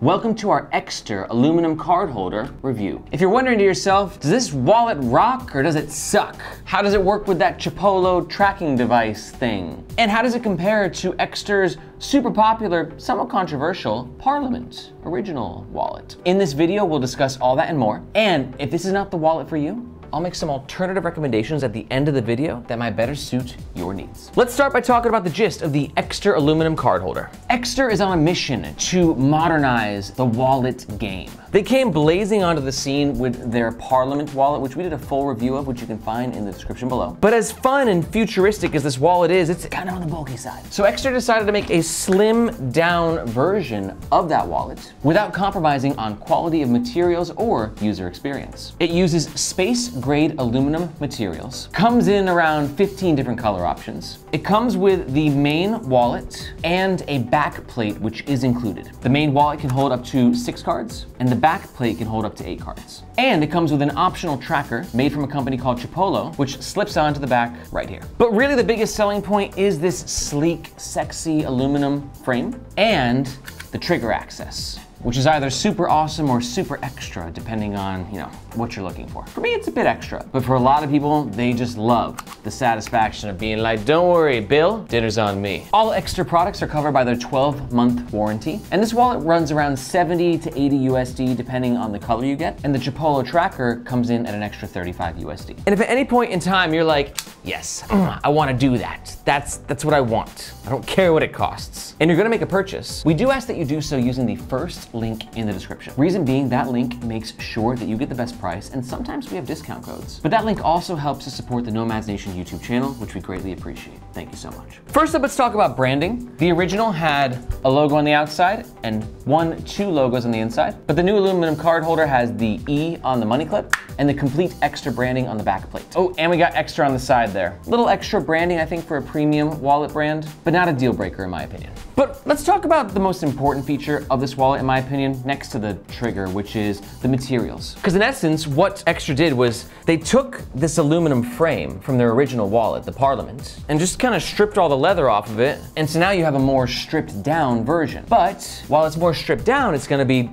Welcome to our Ekster aluminum card holder review. If you're wondering to yourself, does this wallet rock or does it suck? How does it work with that Chipolo tracking device thing? And how does it compare to Ekster's super popular, somewhat controversial Parliament original wallet? In this video, we'll discuss all that and more. And if this is not the wallet for you, I'll make some alternative recommendations at the end of the video that might better suit your needs. Let's start by talking about the gist of the Ekster aluminum card holder. Ekster is on a mission to modernize the wallet game. They came blazing onto the scene with their Parliament wallet, which we did a full review of, which you can find in the description below. But as fun and futuristic as this wallet is, it's kind of on the bulky side. So Ekster decided to make a slim down version of that wallet without compromising on quality of materials or user experience. It uses space grade aluminum materials, comes in around 15 different color options. It comes with the main wallet and a back plate, which is included. The main wallet can hold up to six cards, and the back plate can hold up to eight cards. And it comes with an optional tracker made from a company called Chipolo, which slips onto the back right here. But really the biggest selling point is this sleek, sexy aluminum frame and the trigger access which is either super awesome or super Ekster, depending on, you know, what you're looking for. For me, it's a bit extra, but for a lot of people, they just love the satisfaction of being like, don't worry, Bill, dinner's on me. All extra products are covered by their 12 month warranty, and this wallet runs around 70 to 80 USD, depending on the color you get, and the Chipolo tracker comes in at an extra 35 USD. And if at any point in time you're like, yes, I wanna do that, that's, that's what I want. I don't care what it costs. And you're gonna make a purchase, we do ask that you do so using the first link in the description. Reason being, that link makes sure that you get the best price, and sometimes we have discount codes. But that link also helps to support the Nomads Nation YouTube channel, which we greatly appreciate. Thank you so much. First up, let's talk about branding. The original had a logo on the outside and one, two logos on the inside, but the new aluminum card holder has the E on the money clip and the complete Ekster branding on the back plate. Oh, and we got Ekster on the side there. Little extra branding, I think, for a premium wallet brand, but not a deal breaker in my opinion. But let's talk about the most important feature of this wallet, in my opinion, next to the trigger, which is the materials. Because in essence, what Ekster did was they took this aluminum frame from their original wallet, the Parliament, and just kind of stripped all the leather off of it. And so now you have a more stripped down version. But while it's more stripped down, it's gonna be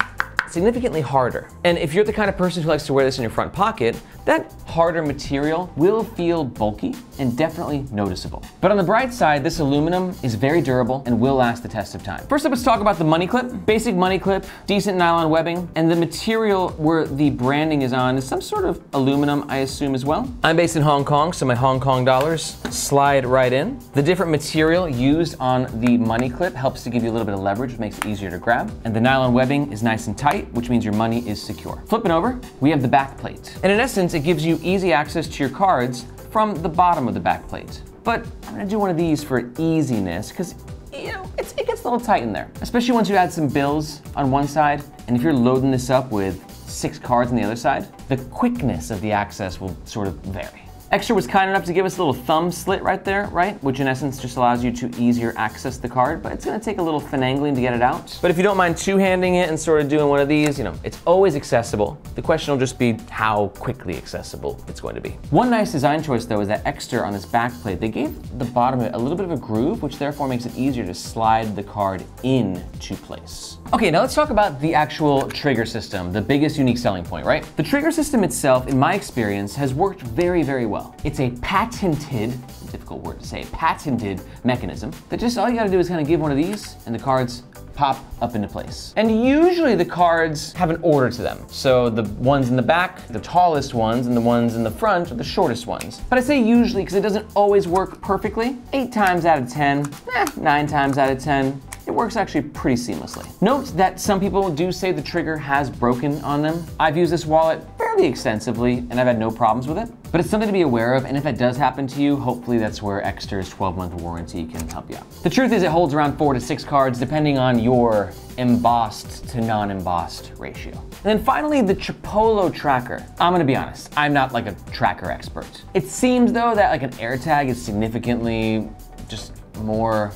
significantly harder. And if you're the kind of person who likes to wear this in your front pocket, that harder material will feel bulky and definitely noticeable. But on the bright side, this aluminum is very durable and will last the test of time. First up, let's talk about the money clip. Basic money clip, decent nylon webbing, and the material where the branding is on is some sort of aluminum, I assume as well. I'm based in Hong Kong, so my Hong Kong dollars slide right in. The different material used on the money clip helps to give you a little bit of leverage, makes it easier to grab. And the nylon webbing is nice and tight, which means your money is secure. Flipping over, we have the back plate. And in essence, it gives you easy access to your cards from the bottom of the back plate. But I'm gonna do one of these for easiness, because you know, it gets a little tight in there, especially once you add some bills on one side. And if you're loading this up with six cards on the other side, the quickness of the access will sort of vary. Ekster was kind enough to give us a little thumb slit right there, right? Which in essence just allows you to easier access the card, but it's gonna take a little finagling to get it out. But if you don't mind two-handing it and sort of doing one of these, you know, it's always accessible. The question will just be how quickly accessible it's going to be. One nice design choice though is that Ekster on this back plate, they gave the bottom a little bit of a groove, which therefore makes it easier to slide the card into place. Okay, now let's talk about the actual trigger system, the biggest unique selling point, right? The trigger system itself, in my experience, has worked very, very well well. It's a patented, difficult word to say, patented mechanism that just all you gotta do is kind of give one of these and the cards pop up into place. And usually the cards have an order to them. So the ones in the back, the tallest ones, and the ones in the front are the shortest ones. But I say usually because it doesn't always work perfectly. Eight times out of 10, eh, nine times out of 10, it works actually pretty seamlessly. Note that some people do say the trigger has broken on them. I've used this wallet fairly extensively and I've had no problems with it. But it's something to be aware of, and if that does happen to you, hopefully that's where Ekster's 12-month warranty can help you out. The truth is it holds around four to six cards, depending on your embossed to non-embossed ratio. And then finally, the Chipolo tracker. I'm gonna be honest, I'm not like a tracker expert. It seems though that like an AirTag is significantly just more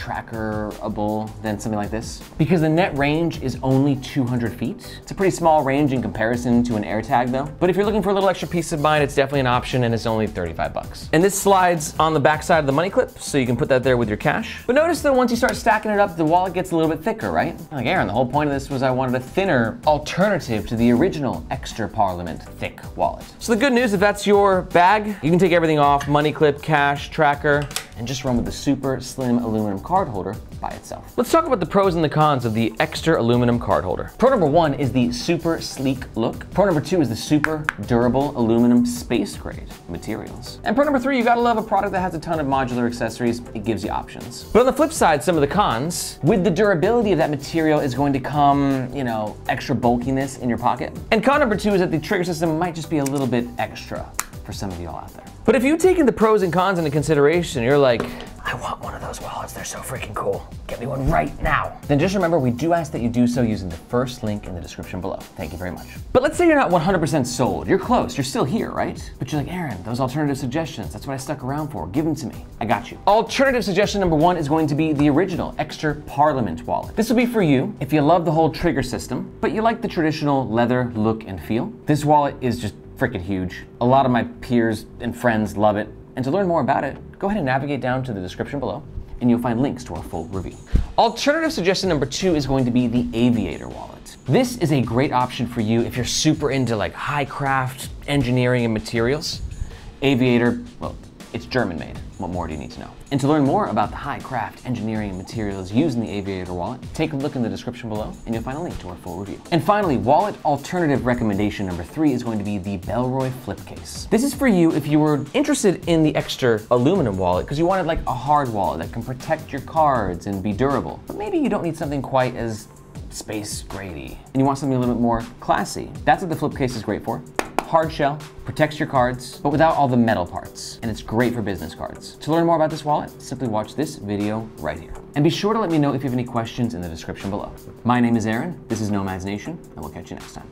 trackerable than something like this because the net range is only 200 feet. It's a pretty small range in comparison to an AirTag though. But if you're looking for a little extra peace of mind, it's definitely an option and it's only 35 bucks. And this slides on the back side of the money clip, so you can put that there with your cash. But notice that once you start stacking it up, the wallet gets a little bit thicker, right? Like Aaron, the whole point of this was I wanted a thinner alternative to the original Ekster Parliament thick wallet. So the good news, if that's your bag, you can take everything off, money clip, cash, tracker, and just run with the super slim aluminum card holder by itself. Let's talk about the pros and the cons of the Ekster aluminum card holder. Pro number one is the super sleek look. Pro number two is the super durable aluminum space grade materials. And pro number three, you gotta love a product that has a ton of modular accessories. It gives you options. But on the flip side, some of the cons, with the durability of that material is going to come, you know, extra bulkiness in your pocket. And con number two is that the trigger system might just be a little bit extra for some of y'all out there. But if you've taken the pros and cons into consideration, you're like, I want one of those wallets, they're so freaking cool. Get me one right now. Then just remember, we do ask that you do so using the first link in the description below. Thank you very much. But let's say you're not 100% sold. You're close, you're still here, right? But you're like, Aaron, those alternative suggestions, that's what I stuck around for. Give them to me. I got you. Alternative suggestion number one is going to be the original Ekster Parliament wallet. This will be for you if you love the whole trigger system, but you like the traditional leather look and feel. This wallet is just freaking huge. A lot of my peers and friends love it. And to learn more about it, go ahead and navigate down to the description below and you'll find links to our full review. Alternative suggestion number two is going to be the Aviator wallet. This is a great option for you if you're super into like high craft engineering and materials. Aviator, well, it's German made. What more do you need to know? And to learn more about the high craft engineering materials used in the Aviator wallet, take a look in the description below and you'll find a link to our full review. And finally, wallet alternative recommendation number three is going to be the Bellroy flip case. This is for you if you were interested in the Ekster aluminum wallet because you wanted like a hard wallet that can protect your cards and be durable. But maybe you don't need something quite as space grady and you want something a little bit more classy. That's what the flip case is great for hard shell, protects your cards, but without all the metal parts. And it's great for business cards. To learn more about this wallet, simply watch this video right here. And be sure to let me know if you have any questions in the description below. My name is Aaron, this is Nomads Nation, and we'll catch you next time.